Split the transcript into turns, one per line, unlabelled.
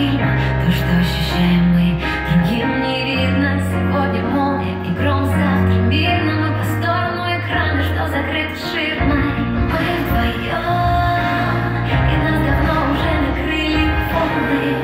фильм То, что ощущаем мы другим не видно. Сегодня молния и гром, завтра мир, но Мы по сторону экрана, что закрыт ширмой. Мы вдвоем, и нас давно уже накрыли волны.